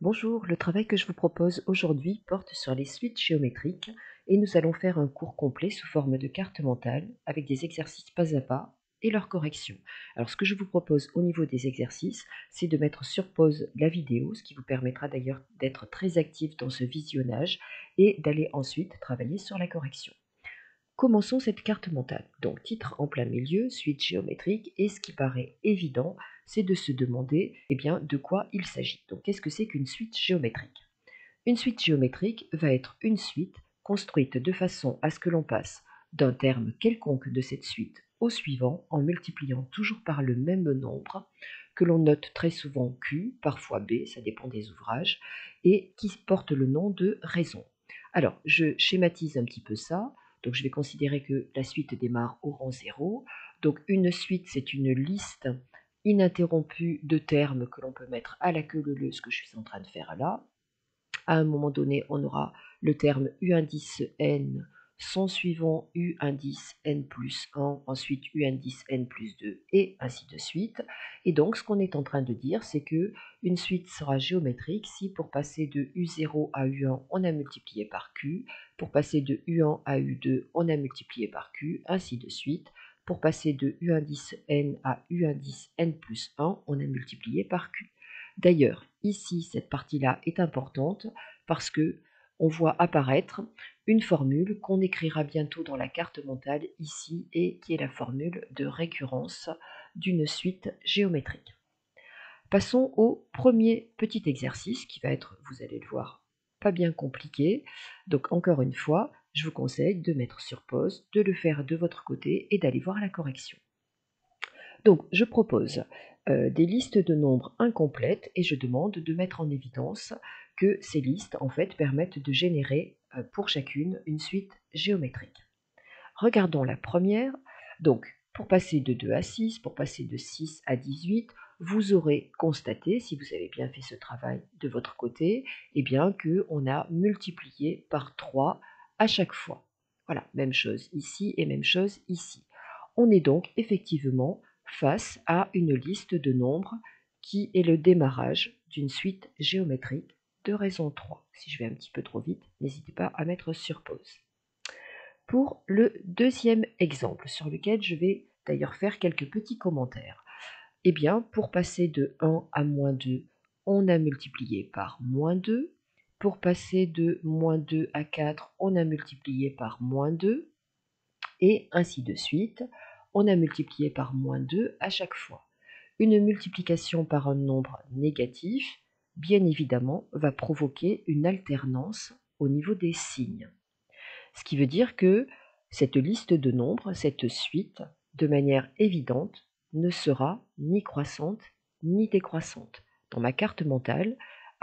Bonjour, le travail que je vous propose aujourd'hui porte sur les suites géométriques et nous allons faire un cours complet sous forme de carte mentale avec des exercices pas à pas et leurs corrections. Alors ce que je vous propose au niveau des exercices, c'est de mettre sur pause la vidéo, ce qui vous permettra d'ailleurs d'être très actif dans ce visionnage et d'aller ensuite travailler sur la correction. Commençons cette carte mentale. Donc titre en plein milieu, suite géométrique, et ce qui paraît évident, c'est de se demander eh bien, de quoi il s'agit. Donc qu'est-ce que c'est qu'une suite géométrique? Une suite géométrique va être une suite construite de façon à ce que l'on passe d'un terme quelconque de cette suite au suivant en multipliant toujours par le même nombre que l'on note très souvent Q, parfois B, ça dépend des ouvrages, et qui porte le nom de raison. Alors, je schématise un petit peu ça. Donc je vais considérer que la suite démarre au rang 0. Donc une suite, c'est une liste ininterrompue de termes que l'on peut mettre à la queue leu, ce que je suis en train de faire là. À un moment donné, on aura le terme U indice N son suivant U indice n plus 1, ensuite U indice n plus 2, et ainsi de suite. Et donc, ce qu'on est en train de dire, c'est que une suite sera géométrique si pour passer de U0 à U1, on a multiplié par Q, pour passer de U1 à U2, on a multiplié par Q, ainsi de suite. Pour passer de U indice n à U indice n plus 1, on a multiplié par Q. D'ailleurs, ici, cette partie-là est importante parce que on voit apparaître une formule qu'on écrira bientôt dans la carte mentale ici et qui est la formule de récurrence d'une suite géométrique. Passons au premier petit exercice qui va être, vous allez le voir, pas bien compliqué. Donc encore une fois, je vous conseille de mettre sur pause, de le faire de votre côté et d'aller voir la correction. Donc je propose euh, des listes de nombres incomplètes et je demande de mettre en évidence que ces listes en fait permettent de générer euh, pour chacune une suite géométrique. Regardons la première. Donc, pour passer de 2 à 6, pour passer de 6 à 18, vous aurez constaté, si vous avez bien fait ce travail de votre côté, eh bien qu'on a multiplié par 3 à chaque fois. Voilà, même chose ici et même chose ici. On est donc effectivement face à une liste de nombres qui est le démarrage d'une suite géométrique de raison 3. Si je vais un petit peu trop vite, n'hésitez pas à mettre sur pause. Pour le deuxième exemple, sur lequel je vais d'ailleurs faire quelques petits commentaires, eh bien, pour passer de 1 à moins 2, on a multiplié par moins 2. Pour passer de moins 2 à 4, on a multiplié par moins 2. Et ainsi de suite, on a multiplié par moins 2 à chaque fois. Une multiplication par un nombre négatif, bien évidemment, va provoquer une alternance au niveau des signes. Ce qui veut dire que cette liste de nombres, cette suite, de manière évidente, ne sera ni croissante ni décroissante. Dans ma carte mentale,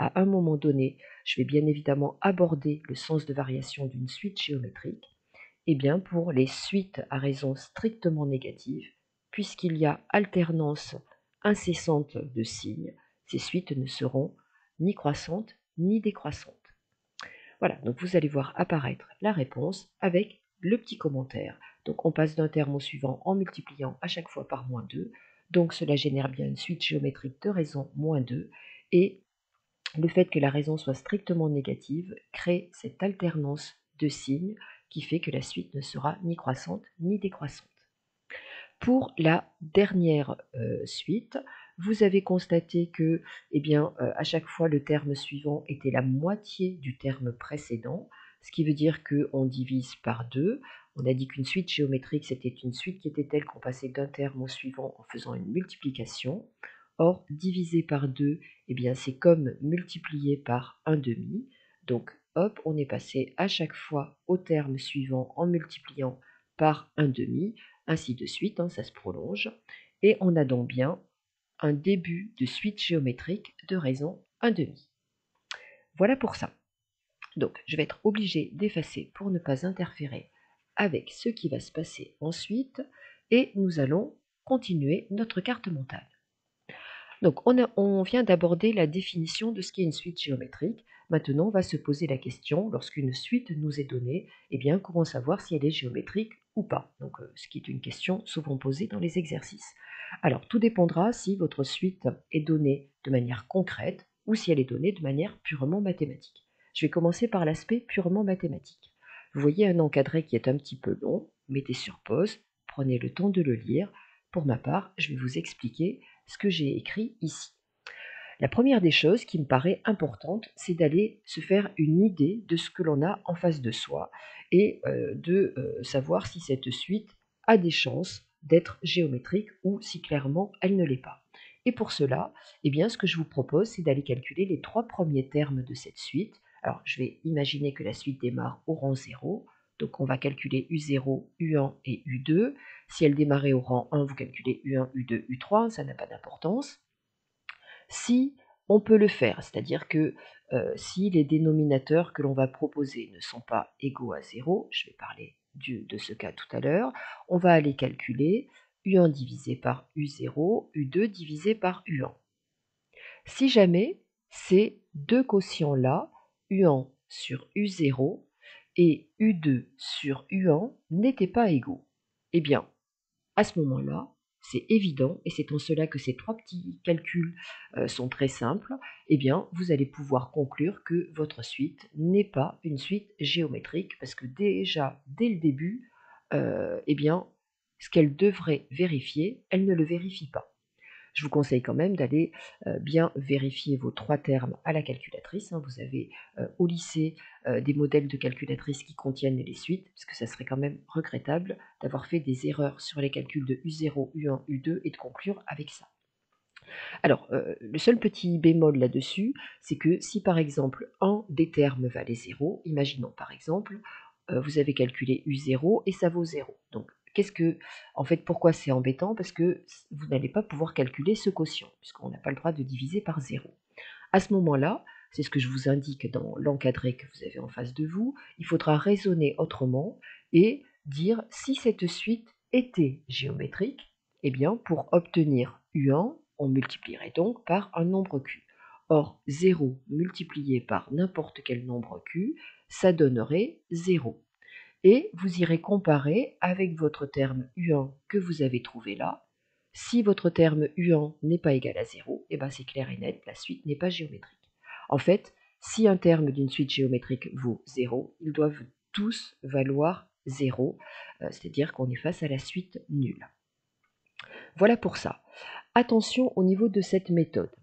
à un moment donné, je vais bien évidemment aborder le sens de variation d'une suite géométrique. Eh bien pour les suites à raison strictement négative, puisqu'il y a alternance incessante de signes, ces suites ne seront ni croissante ni décroissante. Voilà, donc vous allez voir apparaître la réponse avec le petit commentaire. Donc on passe d'un terme au suivant en multipliant à chaque fois par moins 2. Donc cela génère bien une suite géométrique de raison moins 2. Et le fait que la raison soit strictement négative crée cette alternance de signes qui fait que la suite ne sera ni croissante ni décroissante. Pour la dernière euh, suite, vous avez constaté que, eh bien, euh, à chaque fois, le terme suivant était la moitié du terme précédent, ce qui veut dire qu'on divise par deux. On a dit qu'une suite géométrique, c'était une suite qui était telle qu'on passait d'un terme au suivant en faisant une multiplication. Or, diviser par deux, eh bien, c'est comme multiplier par un demi. Donc, hop, on est passé à chaque fois au terme suivant en multipliant par un demi, ainsi de suite, hein, ça se prolonge. Et on a donc bien un début de suite géométrique de raison 1,5. Voilà pour ça. Donc, je vais être obligé d'effacer pour ne pas interférer avec ce qui va se passer ensuite et nous allons continuer notre carte mentale. Donc, on, vient d'aborder la définition de ce qu'est une suite géométrique. Maintenant, on va se poser la question, lorsqu'une suite nous est donnée, eh bien, comment savoir si elle est géométrique ou pas? Donc, euh, ce qui est une question souvent posée dans les exercices. Alors, tout dépendra si votre suite est donnée de manière concrète, ou si elle est donnée de manière purement mathématique. Je vais commencer par l'aspect purement mathématique. Vous voyez un encadré qui est un petit peu long, mettez sur pause, prenez le temps de le lire. Pour ma part, je vais vous expliquer ce que j'ai écrit ici. La première des choses qui me paraît importante, c'est d'aller se faire une idée de ce que l'on a en face de soi et euh, de euh, savoir si cette suite a des chances d'être géométrique ou si clairement elle ne l'est pas. Et pour cela, eh bien, ce que je vous propose, c'est d'aller calculer les trois premiers termes de cette suite. Alors, je vais imaginer que la suite démarre au rang 0. Donc, on va calculer U0, U1 et U2. Si elle démarrait au rang 1, vous calculez U1, U2, U3. Ça n'a pas d'importance. Si on peut le faire, c'est-à-dire que euh, si les dénominateurs que l'on va proposer ne sont pas égaux à 0, je vais parler de ce cas tout à l'heure, on va aller calculer U1 divisé par U0, U2 divisé par U1. Si jamais ces deux quotients-là, U1 sur U0 et U2 sur U1, n'étaient pas égaux, eh bien, à ce moment-là, c'est évident, et c'est en cela que ces trois petits calculs euh, sont très simples, eh bien, vous allez pouvoir conclure que votre suite n'est pas une suite géométrique, parce que déjà, dès le début, euh, eh bien, ce qu'elle devrait vérifier, elle ne le vérifie pas. Je vous conseille quand même d'aller euh, bien vérifier vos trois termes à la calculatrice. Hein. Vous avez au lycée des modèles de calculatrice qui contiennent les suites, parce que ça serait quand même regrettable d'avoir fait des erreurs sur les calculs de U0, U1, U2 et de conclure avec ça. Alors, euh, le seul petit bémol là-dessus, c'est que si par exemple un des termes valait 0, imaginons par exemple, euh, vous avez calculé U0 et ça vaut 0. Donc, qu'est-ce que, en fait, pourquoi c'est embêtant? Parce que vous n'allez pas pouvoir calculer ce quotient, puisqu'on n'a pas le droit de diviser par 0. À ce moment-là, c'est ce que je vous indique dans l'encadré que vous avez en face de vous, il faudra raisonner autrement et dire si cette suite était géométrique, eh bien, pour obtenir U1, on multiplierait donc par un nombre Q. Or, 0 multiplié par n'importe quel nombre Q, ça donnerait 0. Et vous irez comparer avec votre terme U1 que vous avez trouvé là. Si votre terme U1 n'est pas égal à 0, eh ben c'est clair et net, la suite n'est pas géométrique. En fait, si un terme d'une suite géométrique vaut 0, ils doivent tous valoir 0, euh, c'est-à-dire qu'on est face à la suite nulle. Voilà pour ça. Attention au niveau de cette méthode.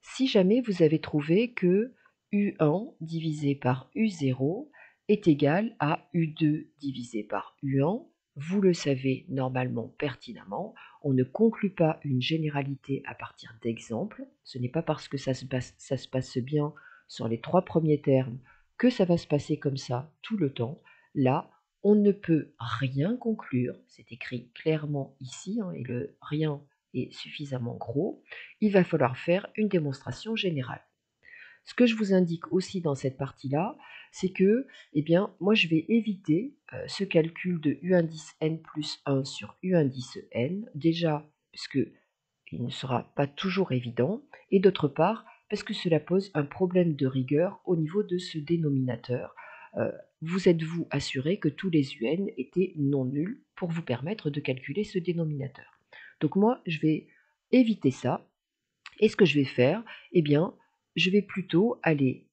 Si jamais vous avez trouvé que U1 divisé par U0 est égal à U2 divisé par U1, vous le savez normalement pertinemment, on ne conclut pas une généralité à partir d'exemples. Ce n'est pas parce que ça se, passe, bien sur les trois premiers termes que ça va se passer comme ça tout le temps. Là, on ne peut rien conclure, c'est écrit clairement ici, hein, et le rien est suffisamment gros, il va falloir faire une démonstration générale. Ce que je vous indique aussi dans cette partie-là, c'est que, eh bien, moi je vais éviter euh, ce calcul de U indice n plus 1 sur U indice n, déjà puisque il ne sera pas toujours évident, et d'autre part parce que cela pose un problème de rigueur au niveau de ce dénominateur. Euh, vous êtes-vous assuré que tous les UN étaient non nuls pour vous permettre de calculer ce dénominateur? Donc moi, je vais éviter ça. Et ce que je vais faire, eh bien, je vais plutôt aller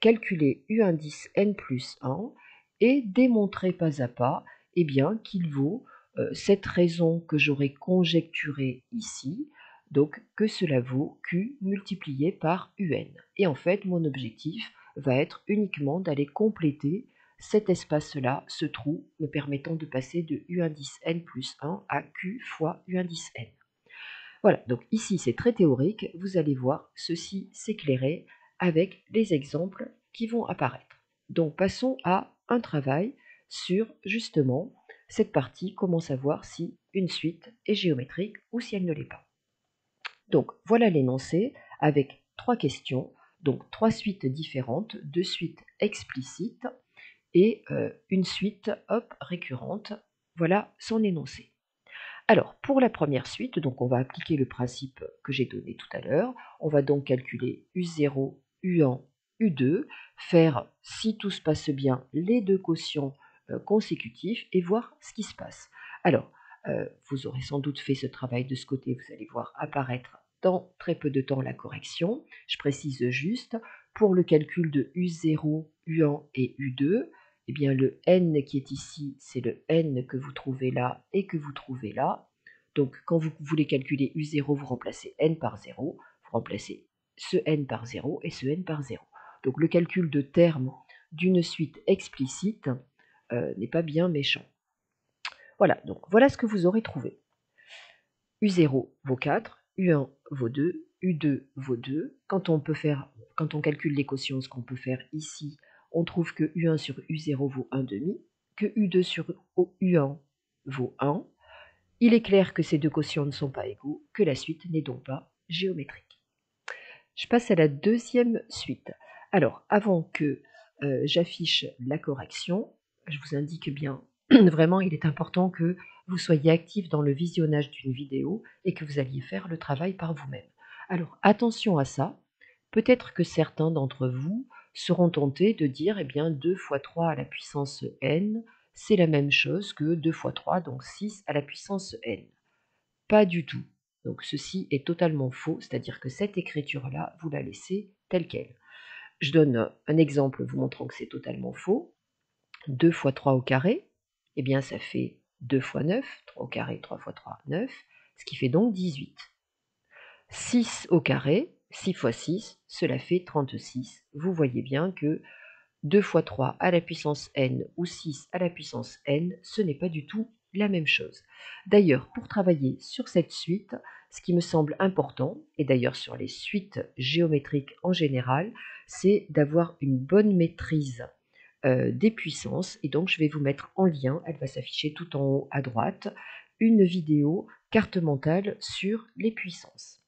calculer U indice n plus 1 et démontrer pas à pas eh bien, qu'il vaut euh, cette raison que j'aurais conjecturée ici, donc que cela vaut Q multiplié par UN. Et en fait, mon objectif, va être uniquement d'aller compléter cet espace-là, ce trou, me permettant de passer de U indice n plus 1 à Q fois U indice n. Voilà, donc ici c'est très théorique, vous allez voir ceci s'éclairer avec les exemples qui vont apparaître. Donc passons à un travail sur justement cette partie, comment savoir si une suite est géométrique ou si elle ne l'est pas. Donc voilà l'énoncé avec trois questions donc trois suites différentes, deux suites explicites et euh, une suite hop, récurrente. Voilà son énoncé. Alors, pour la première suite, donc on va appliquer le principe que j'ai donné tout à l'heure. On va donc calculer U0, U1, U2, faire, si tout se passe bien, les deux quotients euh, consécutifs et voir ce qui se passe. Alors, euh, vous aurez sans doute fait ce travail de ce côté, vous allez voir apparaître dans très peu de temps la correction. Je précise juste, pour le calcul de U0, U1 et U2, eh bien le n qui est ici, c'est le n que vous trouvez là et que vous trouvez là. Donc quand vous voulez calculer U0, vous remplacez n par 0, vous remplacez ce n par 0 et ce n par 0. Donc le calcul de termes d'une suite explicite euh, n'est pas bien méchant. Voilà, donc voilà ce que vous aurez trouvé. U0 vaut 4, U1 vaut 2, U2 vaut 2. Quand on peut faire, quand on calcule les quotients, ce qu'on peut faire ici, on trouve que U1 sur U0 vaut 1,5, que U2 sur U1 vaut 1. Il est clair que ces deux quotients ne sont pas égaux, que la suite n'est donc pas géométrique. Je passe à la deuxième suite. Alors, avant que euh, j'affiche la correction, je vous indique bien, vraiment, il est important que vous soyez actif dans le visionnage d'une vidéo et que vous alliez faire le travail par vous-même. Alors, attention à ça. Peut-être que certains d'entre vous seront tentés de dire, eh bien, 2 fois 3 à la puissance n, c'est la même chose que 2 fois 3, donc 6 à la puissance n. Pas du tout. Donc ceci est totalement faux, c'est-à-dire que cette écriture-là, vous la laissez telle qu'elle. Je donne un exemple vous montrant que c'est totalement faux. 2 fois 3 au carré, eh bien ça fait 2 fois 9, 3 au carré, 3 fois 3, 9, ce qui fait donc 18. 6 au carré, 6 fois 6, cela fait 36. Vous voyez bien que 2 fois 3 à la puissance n ou 6 à la puissance n, ce n'est pas du tout la même chose. D'ailleurs, pour travailler sur cette suite, ce qui me semble important, et d'ailleurs sur les suites géométriques en général, c'est d'avoir une bonne maîtrise euh, des puissances. Et donc, je vais vous mettre en lien, elle va s'afficher tout en haut à droite, une vidéo carte mentale sur les puissances.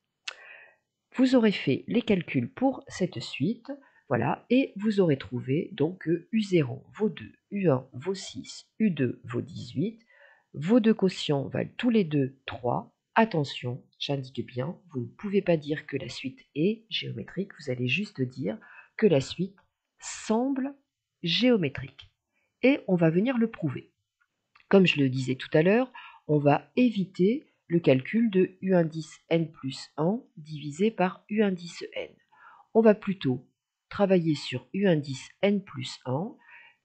Vous aurez fait les calculs pour cette suite, voilà, et vous aurez trouvé donc que U0 vaut 2, U1 vaut 6, U2 vaut 18, vos deux quotients valent tous les deux 3. Attention, j'indique bien, vous ne pouvez pas dire que la suite est géométrique, vous allez juste dire que la suite semble géométrique. Et on va venir le prouver. Comme je le disais tout à l'heure, on va éviter le calcul de U indice n plus 1 divisé par U indice n. On va plutôt travailler sur U indice n plus 1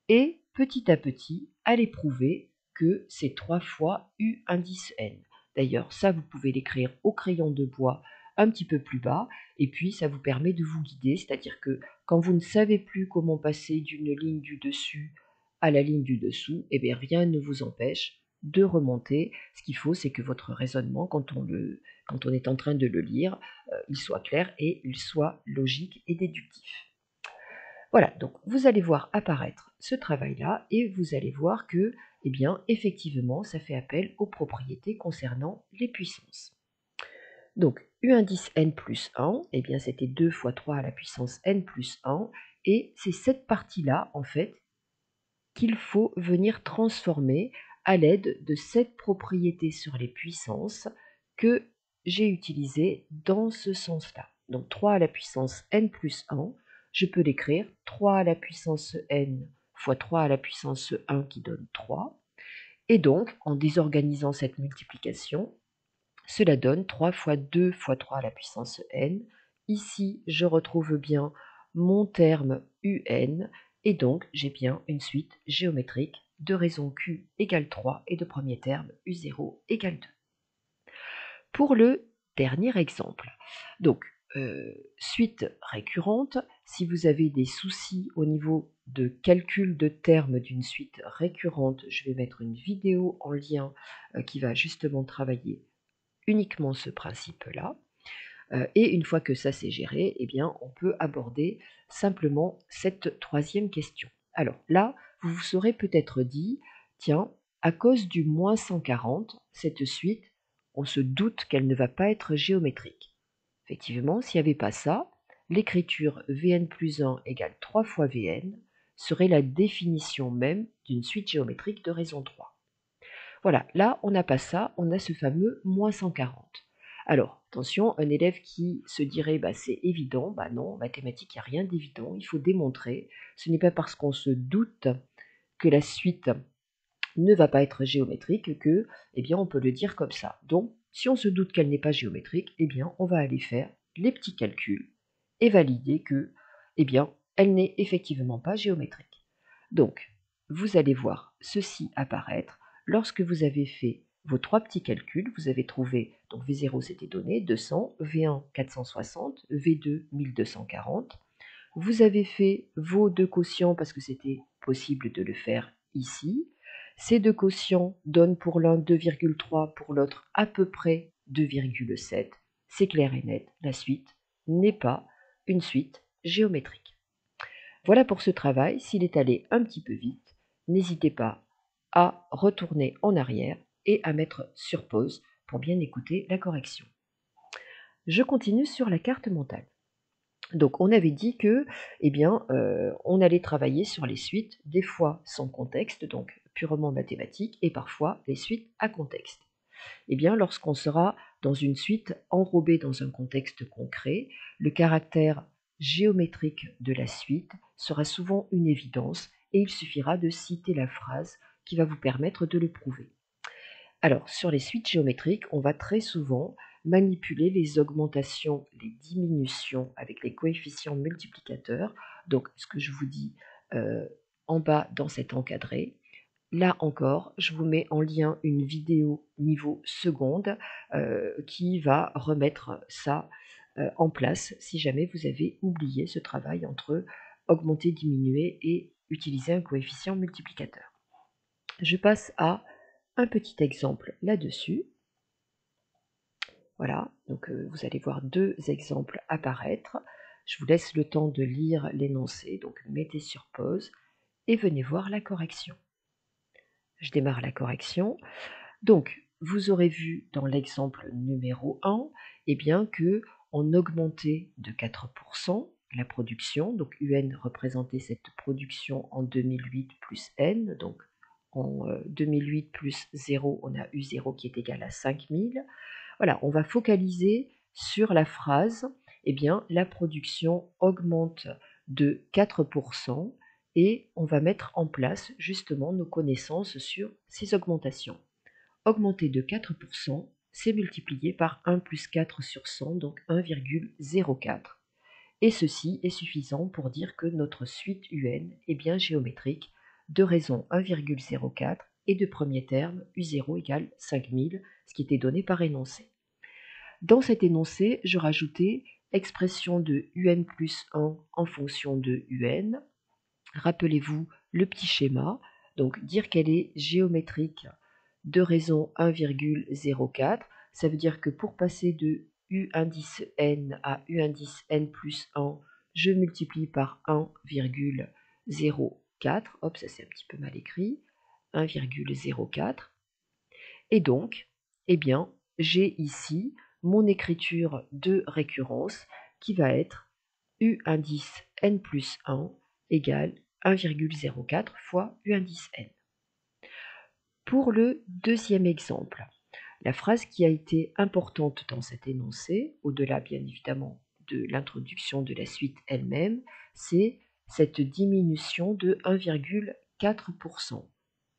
et petit à petit aller prouver que c'est 3 fois U indice n. D'ailleurs, ça, vous pouvez l'écrire au crayon de bois un petit peu plus bas, et puis ça vous permet de vous guider, c'est-à-dire que quand vous ne savez plus comment passer d'une ligne du dessus à la ligne du dessous, eh bien rien ne vous empêche de remonter. Ce qu'il faut, c'est que votre raisonnement, quand on, le, quand on est en train de le lire, euh, il soit clair et il soit logique et déductif. Voilà, donc vous allez voir apparaître ce travail-là et vous allez voir que eh bien, effectivement, ça fait appel aux propriétés concernant les puissances. Donc, U indice n plus 1, eh bien, c'était 2 fois 3 à la puissance n plus 1, et c'est cette partie-là, en fait, qu'il faut venir transformer à l'aide de cette propriété sur les puissances que j'ai utilisée dans ce sens-là. Donc 3 à la puissance n plus 1, je peux l'écrire 3 à la puissance n fois 3 à la puissance 1 qui donne 3. Et donc, en désorganisant cette multiplication, cela donne 3 fois 2 fois 3 à la puissance n. Ici, je retrouve bien mon terme un, et donc j'ai bien une suite géométrique de raison q égale 3 et de premier terme u0 égale 2. Pour le dernier exemple, donc euh, suite récurrente, si vous avez des soucis au niveau de calcul de termes d'une suite récurrente, je vais mettre une vidéo en lien euh, qui va justement travailler uniquement ce principe-là. Euh, et une fois que ça c'est géré, eh bien, on peut aborder simplement cette troisième question. Alors là, vous vous serez peut-être dit, tiens, à cause du moins 140, cette suite, on se doute qu'elle ne va pas être géométrique. Effectivement, s'il n'y avait pas ça, l'écriture Vn plus 1 égale 3 fois Vn serait la définition même d'une suite géométrique de raison 3. Voilà, là, on n'a pas ça, on a ce fameux moins 140. Alors, attention, un élève qui se dirait bah, c'est évident, bah non, en mathématiques, il n'y a rien d'évident, il faut démontrer. Ce n'est pas parce qu'on se doute que la suite ne va pas être géométrique que, eh bien, on peut le dire comme ça. Donc, Si on se doute qu'elle n'est pas géométrique, eh bien, on va aller faire les petits calculs et valider que, eh bien, elle n'est effectivement pas géométrique. Donc, vous allez voir ceci apparaître lorsque vous avez fait vos trois petits calculs. Vous avez trouvé, donc V0 c'était donné, 200, V1 460, V2 1240. Vous avez fait vos deux quotients parce que c'était possible de le faire ici. Ces deux quotients donnent pour l'un 2,3, pour l'autre à peu près 2,7. C'est clair et net, la suite n'est pas une suite géométrique. Voilà pour ce travail, s'il est allé un petit peu vite, n'hésitez pas à retourner en arrière et à mettre sur pause pour bien écouter la correction. Je continue sur la carte mentale. Donc on avait dit que, eh bien, euh, on allait travailler sur les suites, des fois sans contexte, donc purement mathématique, et parfois les suites à contexte. Eh bien, lorsqu'on sera dans une suite enrobée dans un contexte concret, le caractère géométrique de la suite sera souvent une évidence et il suffira de citer la phrase qui va vous permettre de le prouver. Alors, sur les suites géométriques, on va très souvent manipuler les augmentations, les diminutions avec les coefficients multiplicateurs. Donc, ce que je vous dis euh, en bas dans cet encadré, Là encore, je vous mets en lien une vidéo niveau seconde euh, qui va remettre ça euh, en place si jamais vous avez oublié ce travail entre augmenter, diminuer et utiliser un coefficient multiplicateur. Je passe à un petit exemple là-dessus. Voilà, donc euh, vous allez voir deux exemples apparaître. Je vous laisse le temps de lire l'énoncé, donc mettez sur pause et venez voir la correction. Je démarre la correction. Donc, vous aurez vu dans l'exemple numéro 1, eh bien que on augmentait de 4% la production, donc UN représentait cette production en 2008 plus N, donc en 2008 euh, plus 0, on a U0 qui est égal à 5000. Voilà, on va focaliser sur la phrase, eh bien la production augmente de 4%, et on va mettre en place justement nos connaissances sur ces augmentations. Augmenter de 4%, c'est multiplié par 1 plus 4 sur 100, donc 1,04. Et ceci est suffisant pour dire que notre suite UN est bien géométrique de raison 1,04 et de premier terme U0 égale 5000, ce qui était donné par énoncé. Dans cet énoncé, je rajoutais expression de UN plus 1 en fonction de UN, Rappelez-vous le petit schéma, donc dire qu'elle est géométrique de raison 1,04, ça veut dire que pour passer de U indice n à U indice n plus 1, je multiplie par 1,04. Hop, ça c'est un petit peu mal écrit. 1,04. Et donc, eh bien, j'ai ici mon écriture de récurrence qui va être U indice n plus 1 égale 1,04 fois U indice n. Pour le deuxième exemple, la phrase qui a été importante dans cet énoncé, au-delà bien évidemment de l'introduction de la suite elle-même, c'est cette diminution de 1,4%.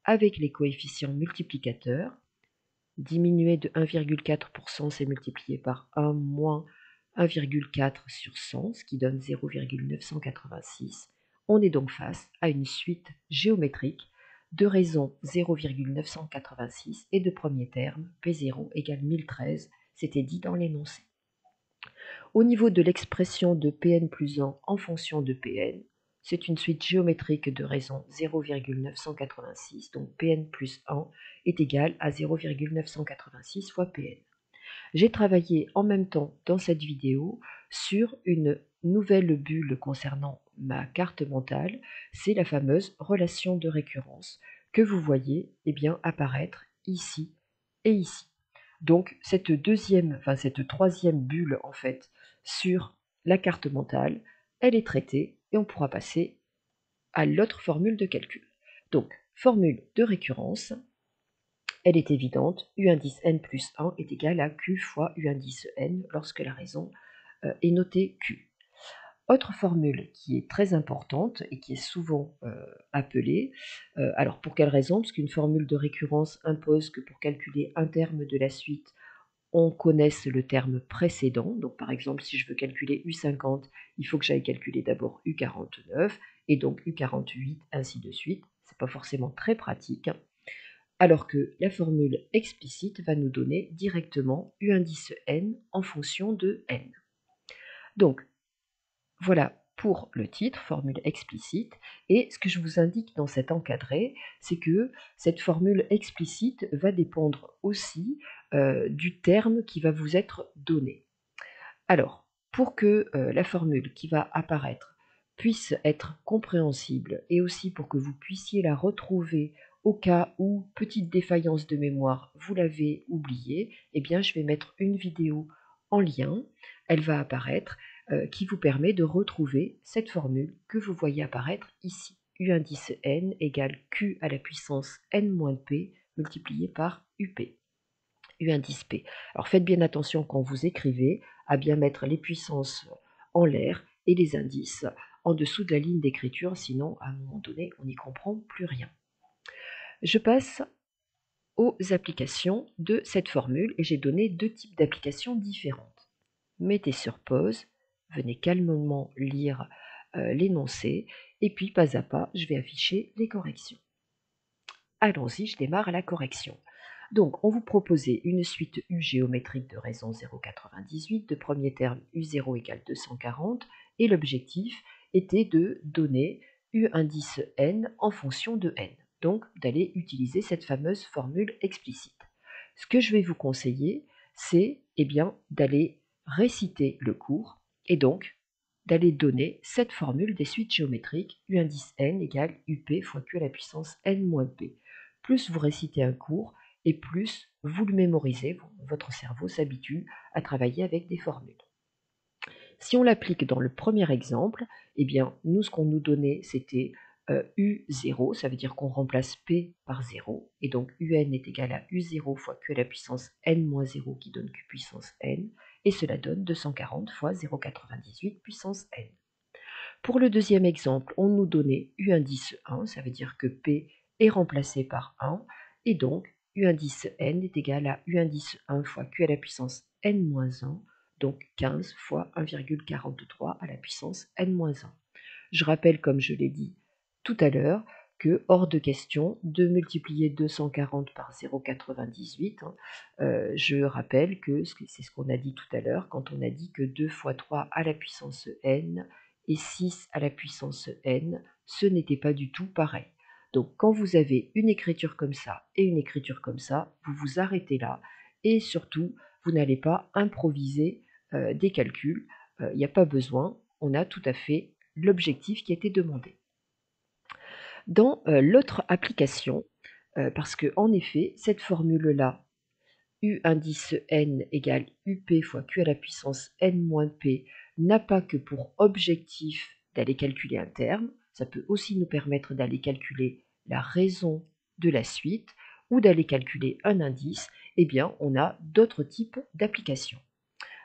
Avec les coefficients multiplicateurs, diminuer de 1,4%, c'est multiplié par 1 moins 1,4 sur 100, ce qui donne 0,986 on est donc face à une suite géométrique de raison 0,986 et de premier terme P0 égale 1013, c'était dit dans l'énoncé. Au niveau de l'expression de Pn plus 1 en fonction de Pn, c'est une suite géométrique de raison 0,986, donc Pn plus 1 est égal à 0,986 fois Pn. J'ai travaillé en même temps dans cette vidéo sur une nouvelle bulle concernant ma carte mentale, c'est la fameuse relation de récurrence que vous voyez eh apparaître ici et ici. Donc cette deuxième, enfin cette troisième bulle en fait sur la carte mentale, elle est traitée et on pourra passer à l'autre formule de calcul. Donc formule de récurrence, elle est évidente, U indice n plus 1 est égal à Q fois U indice n lorsque la raison euh, est notée Q. Autre formule qui est très importante et qui est souvent euh, appelée, euh, alors pour quelle raison? Parce qu'une formule de récurrence impose que pour calculer un terme de la suite, on connaisse le terme précédent. Donc par exemple, si je veux calculer U50, il faut que j'aille calculer d'abord U49 et donc U48, ainsi de suite. Ce n'est pas forcément très pratique. Alors que la formule explicite va nous donner directement U indice n en fonction de n. Donc voilà pour le titre, formule explicite. Et ce que je vous indique dans cet encadré, c'est que cette formule explicite va dépendre aussi euh, du terme qui va vous être donné. Alors, pour que euh, la formule qui va apparaître puisse être compréhensible et aussi pour que vous puissiez la retrouver au cas où, petite défaillance de mémoire, vous l'avez oubliée, eh bien je vais mettre une vidéo en lien, elle va apparaître euh, qui vous permet de retrouver cette formule que vous voyez apparaître ici. U indice n égale Q à la puissance n-p multiplié par UP. U indice P. Alors faites bien attention quand vous écrivez à bien mettre les puissances en l'air et les indices en dessous de la ligne d'écriture, sinon à un moment donné on n'y comprend plus rien. Je passe aux applications de cette formule et j'ai donné deux types d'applications différentes. Mettez sur pause venez calmement lire euh, l'énoncé, et puis pas à pas, je vais afficher les corrections. Allons-y, je démarre la correction. Donc, on vous proposait une suite U géométrique de raison 0,98, de premier terme U0 égale 240, et l'objectif était de donner U indice n en fonction de n. Donc, d'aller utiliser cette fameuse formule explicite. Ce que je vais vous conseiller, c'est eh d'aller réciter le cours et donc d'aller donner cette formule des suites géométriques U indice n égale UP fois Q à la puissance n moins P. Plus vous récitez un cours, et plus vous le mémorisez, votre cerveau s'habitue à travailler avec des formules. Si on l'applique dans le premier exemple, eh bien, nous, ce qu'on nous donnait, c'était U0, ça veut dire qu'on remplace P par 0, et donc UN est égal à U0 fois Q à la puissance n-0 qui donne Q puissance n, et cela donne 240 fois 0,98 puissance n. Pour le deuxième exemple, on nous donnait U indice 1, ça veut dire que P est remplacé par 1, et donc U indice n est égal à U indice 1 fois Q à la puissance n-1, donc 15 fois 1,43 à la puissance n-1. Je rappelle, comme je l'ai dit tout à l'heure que hors de question de multiplier 240 par 0,98. Hein. Euh, je rappelle que c'est ce qu'on a dit tout à l'heure quand on a dit que 2 fois 3 à la puissance n et 6 à la puissance n, ce n'était pas du tout pareil. Donc quand vous avez une écriture comme ça et une écriture comme ça, vous vous arrêtez là et surtout, vous n'allez pas improviser euh, des calculs. Euh, il n'y a pas besoin, on a tout à fait l'objectif qui a été demandé. Dans euh, l'autre application, parce que en effet, cette formule-là, U indice n égale UP fois Q à la puissance n moins P, n'a pas que pour objectif d'aller calculer un terme, ça peut aussi nous permettre d'aller calculer la raison de la suite ou d'aller calculer un indice, eh bien on a d'autres types d'applications.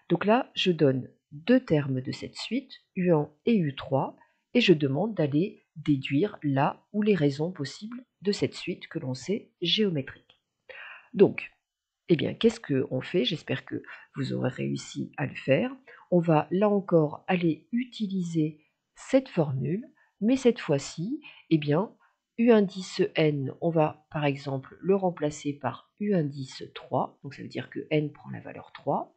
Donc là, je donne deux termes de cette suite, U1 et U3, et je demande d'aller déduire là ou les raisons possibles de cette suite que l'on sait géométrique. Donc, eh bien, qu'est-ce qu'on fait? J'espère que vous aurez réussi à le faire. On va là encore aller utiliser cette formule, mais cette fois-ci, eh bien, U indice n, on va par exemple le remplacer par U indice 3, donc ça veut dire que n prend la valeur 3.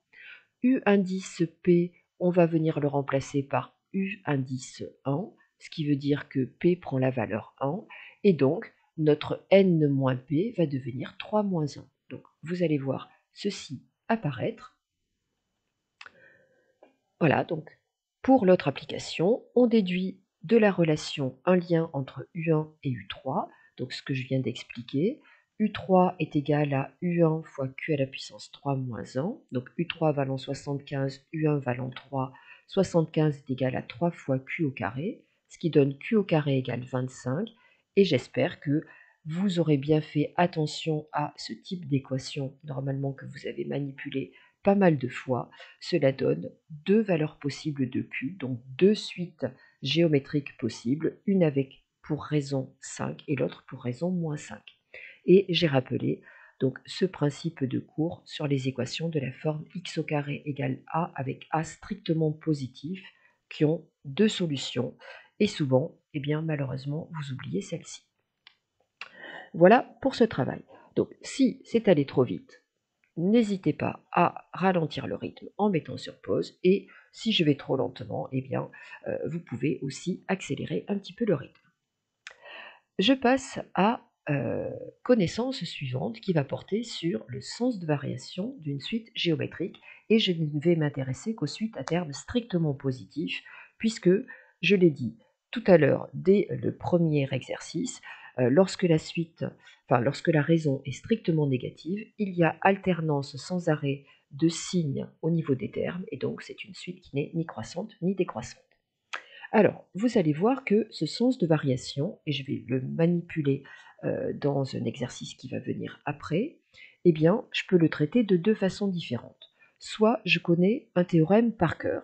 U indice p, on va venir le remplacer par U indice 1, ce qui veut dire que P prend la valeur 1, et donc notre n-p va devenir 3 1. Donc vous allez voir ceci apparaître. Voilà, donc pour l'autre application, on déduit de la relation un lien entre U1 et U3, donc ce que je viens d'expliquer. U3 est égal à U1 fois Q à la puissance 3 moins 1, donc U3 valant 75, U1 valant 3, 75 est égal à 3 fois Q au carré ce qui donne q au carré égale 25. Et j'espère que vous aurez bien fait attention à ce type d'équation, normalement que vous avez manipulé pas mal de fois. Cela donne deux valeurs possibles de q, donc deux suites géométriques possibles, une avec pour raison 5 et l'autre pour raison moins 5. Et j'ai rappelé donc ce principe de cours sur les équations de la forme x au carré égale a avec a strictement positif qui ont deux solutions et souvent, eh bien malheureusement, vous oubliez celle-ci. Voilà pour ce travail. Donc si c'est allé trop vite, n'hésitez pas à ralentir le rythme en mettant sur pause et si je vais trop lentement, eh bien euh, vous pouvez aussi accélérer un petit peu le rythme. Je passe à euh, connaissance suivante qui va porter sur le sens de variation d'une suite géométrique et je ne vais m'intéresser qu'aux suites à terme strictement positifs puisque, je l'ai dit tout à l'heure dès le premier exercice, lorsque la suite, enfin lorsque la raison est strictement négative, il y a alternance sans arrêt de signes au niveau des termes et donc c'est une suite qui n'est ni croissante ni décroissante. Alors, vous allez voir que ce sens de variation, et je vais le manipuler euh, dans un exercice qui va venir après, eh bien, je peux le traiter de deux façons différentes. Soit je connais un théorème par cœur,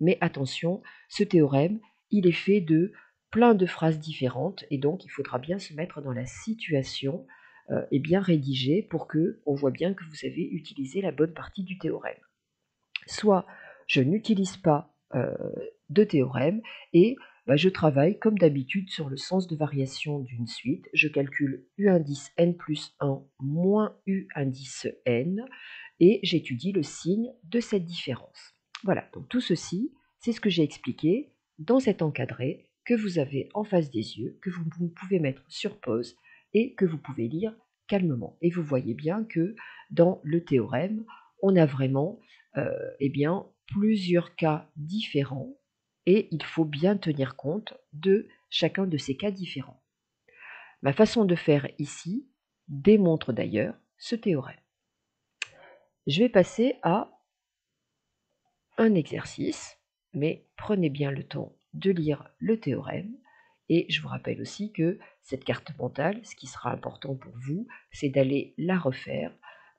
mais attention, ce théorème, il est fait de plein de phrases différentes, et donc il faudra bien se mettre dans la situation euh, et bien rédiger pour que on voit bien que vous avez utilisé la bonne partie du théorème. Soit je n'utilise pas euh, de théorème et bah, je travaille comme d'habitude sur le sens de variation d'une suite. Je calcule U indice n plus 1 moins U indice n et j'étudie le signe de cette différence. Voilà, donc tout ceci, c'est ce que j'ai expliqué dans cet encadré que vous avez en face des yeux, que vous pouvez mettre sur pause et que vous pouvez lire calmement. Et vous voyez bien que dans le théorème, on a vraiment euh, eh bien, plusieurs cas différents et il faut bien tenir compte de chacun de ces cas différents. Ma façon de faire ici démontre d'ailleurs ce théorème. Je vais passer à un exercice, mais prenez bien le temps de lire le théorème. Et je vous rappelle aussi que cette carte mentale, ce qui sera important pour vous, c'est d'aller la refaire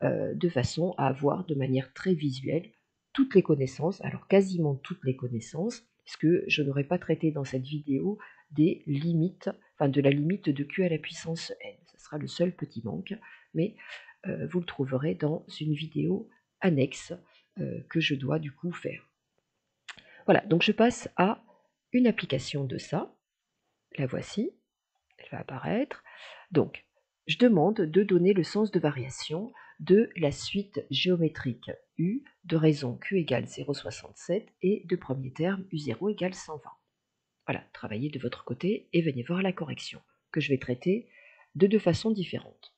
euh, de façon à avoir de manière très visuelle toutes les connaissances, alors quasiment toutes les connaissances, puisque je n'aurai pas traité dans cette vidéo des limites, enfin de la limite de q à la puissance n. Ce sera le seul petit manque, mais euh, vous le trouverez dans une vidéo annexe euh, que je dois du coup faire. Voilà, donc je passe à une application de ça. La voici, elle va apparaître. Donc, je demande de donner le sens de variation de la suite géométrique U de raison Q égale 0,67 et de premier terme U0 égale 120. Voilà, travaillez de votre côté et venez voir la correction, que je vais traiter de deux façons différentes.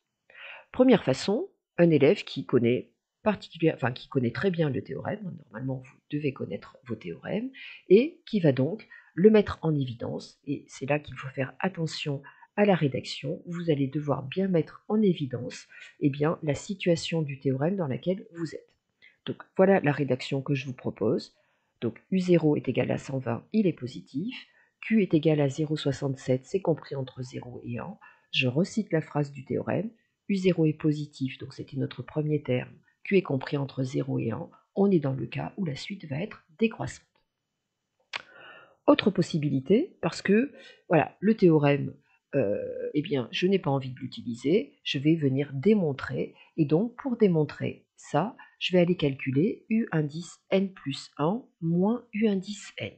Première façon, un élève qui connaît, enfin, qui connaît très bien le théorème, normalement vous devez connaître vos théorèmes, et qui va donc le mettre en évidence, et c'est là qu'il faut faire attention à la rédaction, vous allez devoir bien mettre en évidence eh bien, la situation du théorème dans laquelle vous êtes. Donc voilà la rédaction que je vous propose. Donc U0 est égal à 120, il est positif. Q est égal à 0,67, c'est compris entre 0 et 1. Je recite la phrase du théorème. U0 est positif, donc c'était notre premier terme. Q est compris entre 0 et 1. On est dans le cas où la suite va être décroissante. Autre possibilité, parce que voilà, le théorème, euh, eh bien, je n'ai pas envie de l'utiliser, je vais venir démontrer. Et donc, pour démontrer ça, je vais aller calculer U indice n plus 1 moins U indice n.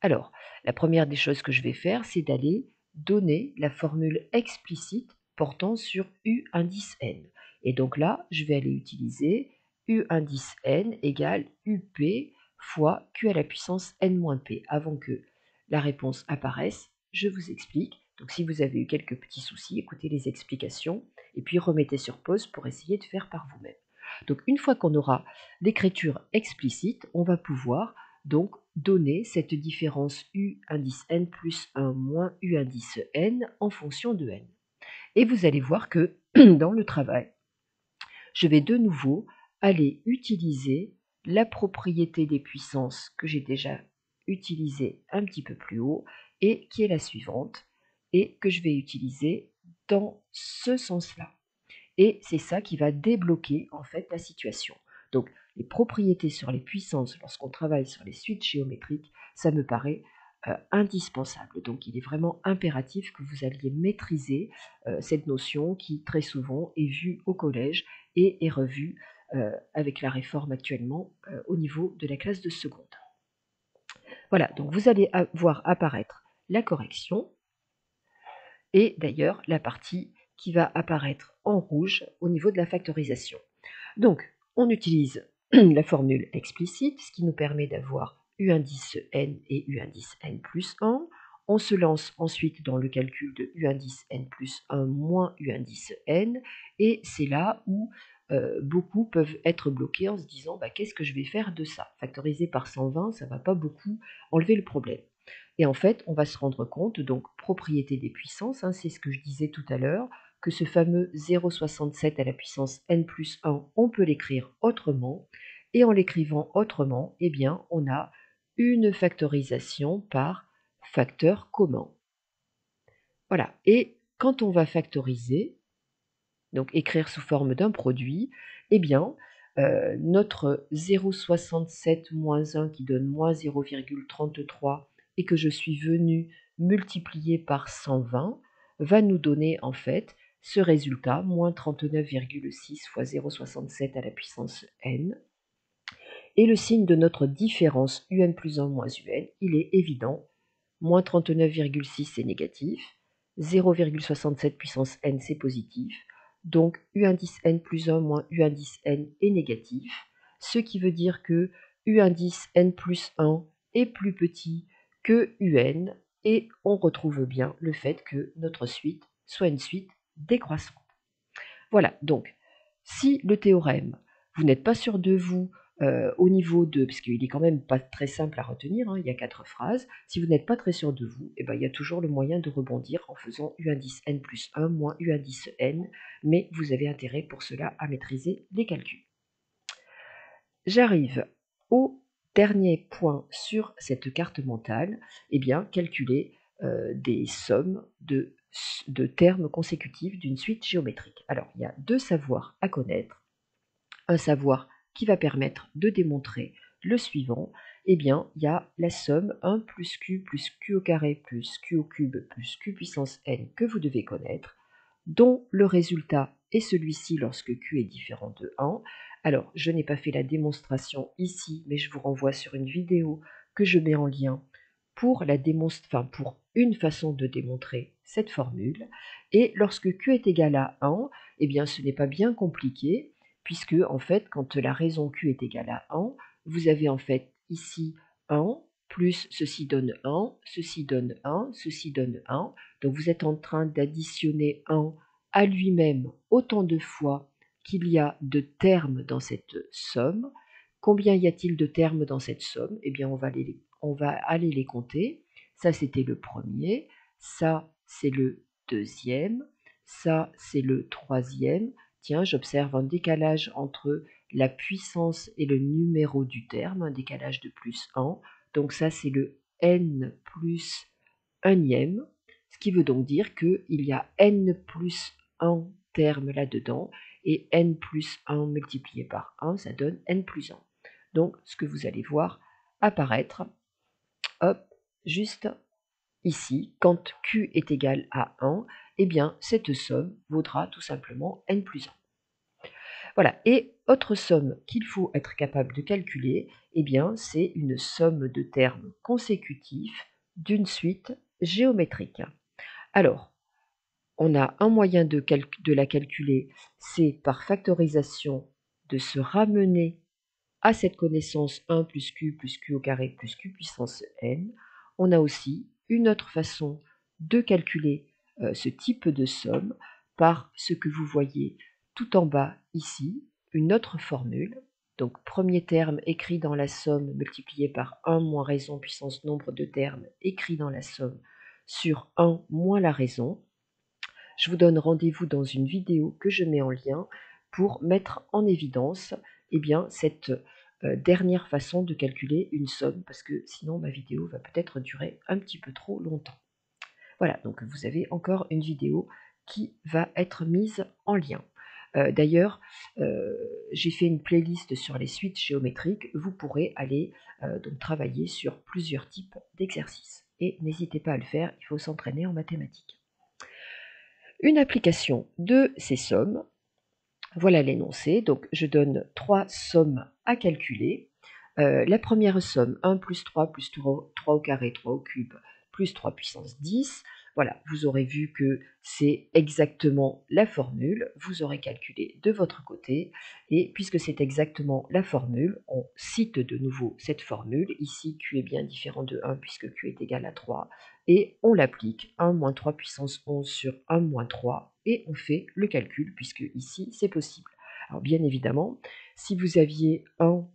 Alors, la première des choses que je vais faire, c'est d'aller donner la formule explicite portant sur U indice n. Et donc là, je vais aller utiliser U indice n égale UP fois Q à la puissance n-p. Avant que la réponse apparaisse, je vous explique. Donc si vous avez eu quelques petits soucis, écoutez les explications et puis remettez sur pause pour essayer de faire par vous-même. Donc une fois qu'on aura l'écriture explicite, on va pouvoir donc donner cette différence U indice n plus 1 moins U indice n en fonction de n. Et vous allez voir que dans le travail, je vais de nouveau aller utiliser la propriété des puissances que j'ai déjà utilisée un petit peu plus haut et qui est la suivante et que je vais utiliser dans ce sens-là. Et c'est ça qui va débloquer en fait la situation. Donc les propriétés sur les puissances lorsqu'on travaille sur les suites géométriques, ça me paraît euh, indispensable. Donc il est vraiment impératif que vous alliez maîtriser euh, cette notion qui très souvent est vue au collège et est revue avec la réforme actuellement au niveau de la classe de seconde. Voilà, donc vous allez voir apparaître la correction et d'ailleurs la partie qui va apparaître en rouge au niveau de la factorisation. Donc, on utilise la formule explicite, ce qui nous permet d'avoir U indice n et U indice n plus 1. On se lance ensuite dans le calcul de U indice n plus 1 moins U indice n, et c'est là où euh, beaucoup peuvent être bloqués en se disant bah, qu'est-ce que je vais faire de ça? Factoriser par 120, ça ne va pas beaucoup enlever le problème. Et en fait, on va se rendre compte, donc propriété des puissances, hein, c'est ce que je disais tout à l'heure, que ce fameux 0,67 à la puissance n plus 1, on peut l'écrire autrement. Et en l'écrivant autrement, eh bien, on a une factorisation par facteur commun. Voilà. Et quand on va factoriser, donc écrire sous forme d'un produit, eh bien, euh, notre 0,67 moins 1 qui donne moins 0,33 et que je suis venu multiplier par 120 va nous donner en fait ce résultat, moins 39,6 fois 0,67 à la puissance n. Et le signe de notre différence un plus 1 moins un, il est évident. Moins 39,6 c'est négatif, 0,67 puissance n c'est positif, donc u indice n plus 1 moins u indice n est négatif, ce qui veut dire que u indice n plus 1 est plus petit que un, et on retrouve bien le fait que notre suite soit une suite décroissante. Voilà, donc, si le théorème, vous n'êtes pas sûr de vous euh, au niveau de, parce qu'il est quand même pas très simple à retenir, hein, il y a quatre phrases, si vous n'êtes pas très sûr de vous, eh ben, il y a toujours le moyen de rebondir en faisant U indice n plus 1 moins U indice n, mais vous avez intérêt pour cela à maîtriser les calculs. J'arrive au Dernier point sur cette carte mentale, eh bien, calculer euh, des sommes de, de termes consécutifs d'une suite géométrique. Alors, il y a deux savoirs à connaître. Un savoir qui va permettre de démontrer le suivant, eh bien, il y a la somme 1 plus q plus q au carré plus q au cube plus q puissance n que vous devez connaître, dont le résultat est celui-ci lorsque q est différent de 1, alors, je n'ai pas fait la démonstration ici, mais je vous renvoie sur une vidéo que je mets en lien pour, la enfin, pour une façon de démontrer cette formule. Et lorsque Q est égal à 1, eh bien ce n'est pas bien compliqué, puisque en fait, quand la raison Q est égale à 1, vous avez en fait ici 1, plus ceci donne 1, ceci donne 1, ceci donne 1. Donc vous êtes en train d'additionner 1 à lui-même autant de fois qu'il y a de termes dans cette somme. Combien y a-t-il de termes dans cette somme? Eh bien, on va, aller, on va aller les compter. Ça, c'était le premier. Ça, c'est le deuxième. Ça, c'est le troisième. Tiens, j'observe un décalage entre la puissance et le numéro du terme, un décalage de plus 1. Donc ça, c'est le n plus unième, ce qui veut donc dire qu'il y a n plus 1 termes là-dedans, et n plus 1 multiplié par 1, ça donne n plus 1. Donc, ce que vous allez voir apparaître, hop, juste ici, quand q est égal à 1, eh bien, cette somme vaudra tout simplement n plus 1. Voilà, et autre somme qu'il faut être capable de calculer, eh bien, c'est une somme de termes consécutifs d'une suite géométrique. Alors, on a un moyen de, la calculer, c'est par factorisation de se ramener à cette connaissance 1 plus q plus q au carré plus q puissance n. On a aussi une autre façon de calculer ce type de somme par ce que vous voyez tout en bas ici, une autre formule. Donc premier terme écrit dans la somme multiplié par 1 moins raison puissance nombre de termes écrit dans la somme sur 1 moins la raison. Je vous donne rendez-vous dans une vidéo que je mets en lien pour mettre en évidence eh bien, cette euh, dernière façon de calculer une somme, parce que sinon ma vidéo va peut-être durer un petit peu trop longtemps. Voilà, donc vous avez encore une vidéo qui va être mise en lien. Euh, d'ailleurs, euh, j'ai fait une playlist sur les suites géométriques. Vous pourrez aller donc travailler sur plusieurs types d'exercices. et n'hésitez pas à le faire, il faut s'entraîner en mathématiques. Une application de ces sommes, voilà l'énoncé, donc je donne trois sommes à calculer. Euh, la première somme, 1 plus 3 plus 3, 3 au carré, 3 au cube, plus 3 puissance 10. Voilà, vous aurez vu que c'est exactement la formule, vous aurez calculé de votre côté, et puisque c'est exactement la formule, on cite de nouveau cette formule, ici Q est bien différent de 1 puisque Q est égal à 3, et on l'applique 1 moins 3 puissance 11 sur 1 moins 3, et on fait le calcul, puisque ici c'est possible. Alors bien évidemment, si vous aviez 1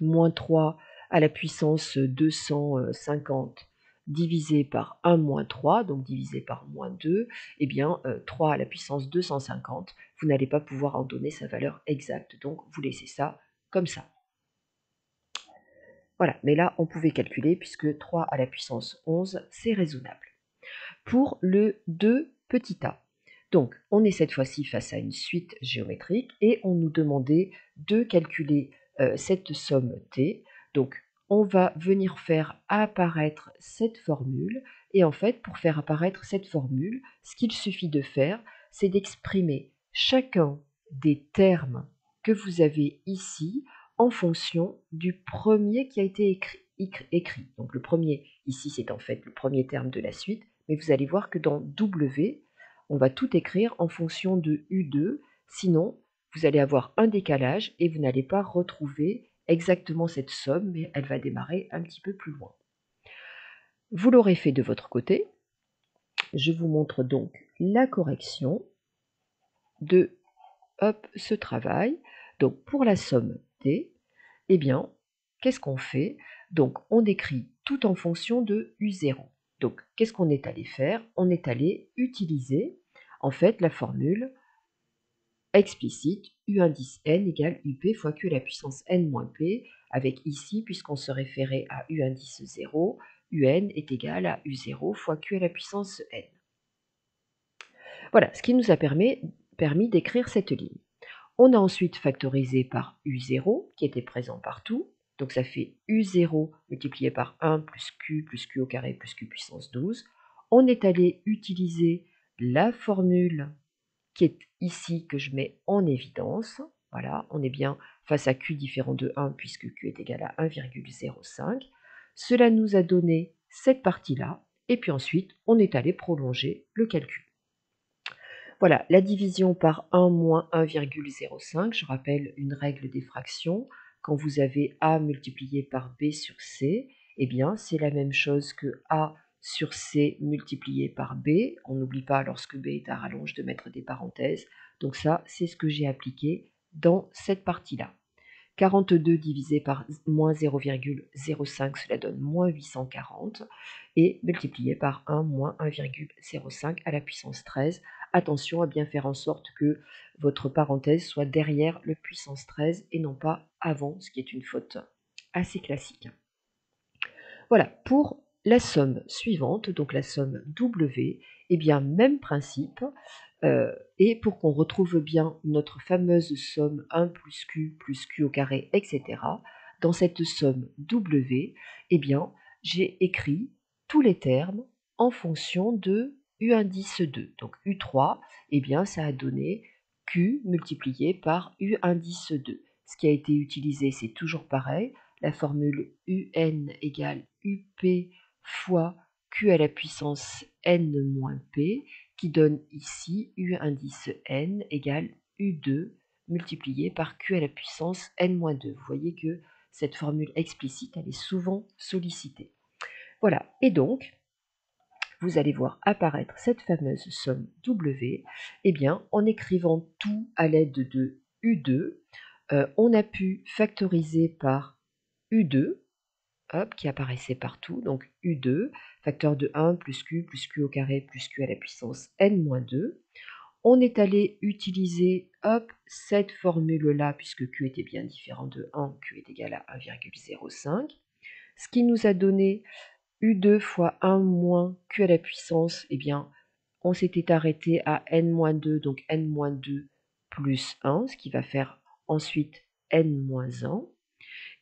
moins 3 à la puissance 250 divisé par 1 moins 3, donc divisé par moins 2, eh bien 3 euh, à la puissance 250, vous n'allez pas pouvoir en donner sa valeur exacte, donc vous laissez ça comme ça. Voilà, mais là on pouvait calculer puisque 3 à la puissance 11, c'est raisonnable. Pour le 2 petit a, donc on est cette fois-ci face à une suite géométrique et on nous demandait de calculer euh, cette somme t, donc on va venir faire apparaître cette formule. Et en fait, pour faire apparaître cette formule, ce qu'il suffit de faire, c'est d'exprimer chacun des termes que vous avez ici en fonction du premier qui a été écrit. Donc le premier, ici, c'est en fait le premier terme de la suite, mais vous allez voir que dans W, on va tout écrire en fonction de U2, sinon vous allez avoir un décalage et vous n'allez pas retrouver exactement cette somme, mais elle va démarrer un petit peu plus loin. Vous l'aurez fait de votre côté. Je vous montre donc la correction de ce travail. Donc pour la somme T, eh bien, qu'est-ce qu'on fait? Donc on écrit tout en fonction de U0. Donc qu'est-ce qu'on est allé faire? On est allé utiliser en fait la formule explicite U indice n égale UP fois Q à la puissance n moins P, avec ici, puisqu'on se référait à U indice 0, UN est égal à U0 fois Q à la puissance n. Voilà, ce qui nous a permis, d'écrire cette ligne. On a ensuite factorisé par U0, qui était présent partout, donc ça fait U0 multiplié par 1 plus Q plus Q au carré plus Q puissance 12. On est allé utiliser la formule qui est ici que je mets en évidence. Voilà, on est bien face à Q différent de 1 puisque Q est égal à 1,05. Cela nous a donné cette partie-là, et puis ensuite, on est allé prolonger le calcul. Voilà, la division par 1 moins 1,05, je rappelle une règle des fractions, quand vous avez A multiplié par B sur C, eh bien c'est la même chose que A sur C multiplié par B. On n'oublie pas lorsque B est à rallonge de mettre des parenthèses. Donc ça, c'est ce que j'ai appliqué dans cette partie-là. 42 divisé par moins 0,05, cela donne moins 840, et multiplié par 1 moins 1,05 à la puissance 13. Attention à bien faire en sorte que votre parenthèse soit derrière le puissance 13 et non pas avant, ce qui est une faute assez classique. Voilà, pour la somme suivante, donc la somme W, eh bien même principe, euh, et pour qu'on retrouve bien notre fameuse somme 1 plus Q plus Q au carré, etc., dans cette somme W, eh bien j'ai écrit tous les termes en fonction de U indice 2. Donc U3, eh bien ça a donné Q multiplié par U indice 2. Ce qui a été utilisé, c'est toujours pareil, la formule UN égale UP fois q à la puissance n-p qui donne ici u indice n égale u2 multiplié par q à la puissance n-2. Vous voyez que cette formule explicite, elle est souvent sollicitée. Voilà, et donc, vous allez voir apparaître cette fameuse somme W, eh bien, en écrivant tout à l'aide de U2, euh, on a pu factoriser par U2, qui apparaissait partout, donc U2, facteur de 1 plus Q plus Q au carré plus Q à la puissance n-2. On est allé utiliser hop, cette formule-là, puisque Q était bien différent de 1, Q est égal à 1,05, ce qui nous a donné U2 fois 1 moins Q à la puissance, eh bien, on s'était arrêté à n-2, donc n-2 plus 1, ce qui va faire ensuite n-1.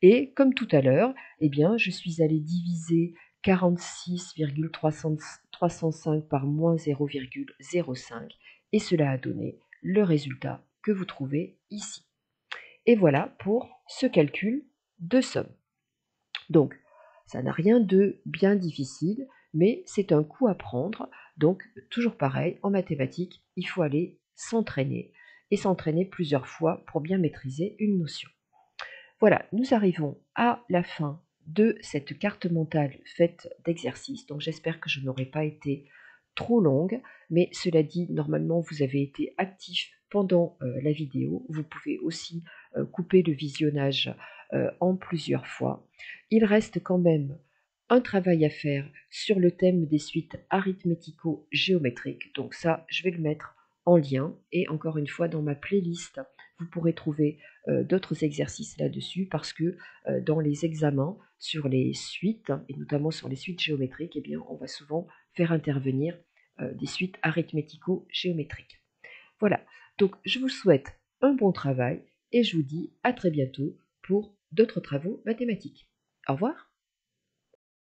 Et comme tout à l'heure, eh bien, je suis allé diviser 46,305 par moins 0,05 et cela a donné le résultat que vous trouvez ici. Et voilà pour ce calcul de somme. Donc, ça n'a rien de bien difficile, mais c'est un coup à prendre. Donc, toujours pareil, en mathématiques, il faut aller s'entraîner et s'entraîner plusieurs fois pour bien maîtriser une notion. Voilà, nous arrivons à la fin de cette carte mentale faite d'exercices. Donc j'espère que je n'aurai pas été trop longue, mais cela dit, normalement vous avez été actif pendant euh, la vidéo. Vous pouvez aussi euh, couper le visionnage euh, en plusieurs fois. Il reste quand même un travail à faire sur le thème des suites arithmético-géométriques. Donc ça, je vais le mettre en lien et encore une fois dans ma playlist vous pourrez trouver d'autres exercices là-dessus parce que dans les examens sur les suites et notamment sur les suites géométriques, eh on va souvent faire intervenir des suites arithmético-géométriques. Voilà, donc je vous souhaite un bon travail et je vous dis à très bientôt pour d'autres travaux mathématiques. Au revoir